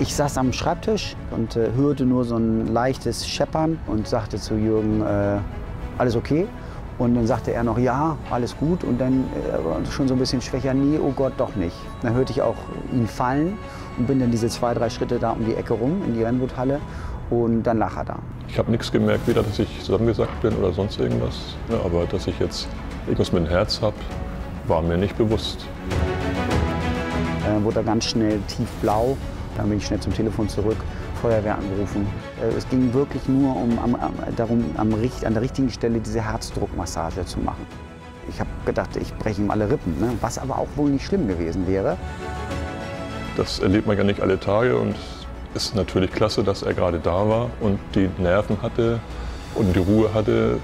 Ich saß am Schreibtisch und äh, hörte nur so ein leichtes Scheppern und sagte zu Jürgen, äh, alles okay? Und dann sagte er noch, ja, alles gut. Und dann äh, schon so ein bisschen schwächer, nee, oh Gott, doch nicht. Dann hörte ich auch ihn fallen und bin dann diese zwei, drei Schritte da um die Ecke rum in die Rennboothalle und dann lag er da. Ich habe nichts gemerkt, weder dass ich zusammengesackt bin oder sonst irgendwas. Ja, aber dass ich jetzt irgendwas mit dem Herz habe, war mir nicht bewusst. Dann wurde er ganz schnell tiefblau. Dann bin ich schnell zum Telefon zurück, Feuerwehr angerufen. Äh, Es ging wirklich nur um, am, darum, am, an der richtigen Stelle diese Herzdruckmassage zu machen. Ich habe gedacht, ich breche ihm alle Rippen, ne? was aber auch wohl nicht schlimm gewesen wäre. Das erlebt man ja nicht alle Tage und es ist natürlich klasse, dass er gerade da war und die Nerven hatte und die Ruhe hatte,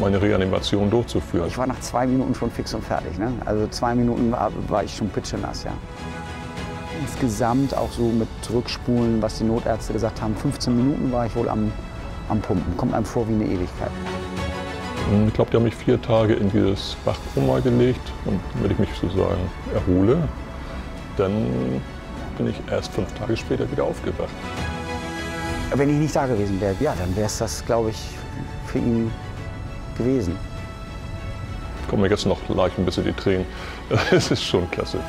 meine Reanimation durchzuführen. Ich war nach zwei Minuten schon fix und fertig. Ne? Also zwei Minuten war, war ich schon pitschenass, ja. Insgesamt auch so mit Rückspulen, was die Notärzte gesagt haben, 15 Minuten war ich wohl am, am Pumpen. Kommt einem vor wie eine Ewigkeit. Ich glaube, die haben mich vier Tage in dieses Wachkoma gelegt und wenn ich mich sozusagen erhole, dann bin ich erst fünf Tage später wieder aufgewacht. Wenn ich nicht da gewesen wäre, ja, dann wäre es das, glaube ich, für ihn gewesen. Kommen mir jetzt noch leicht ein bisschen die Tränen. Es ist schon klasse.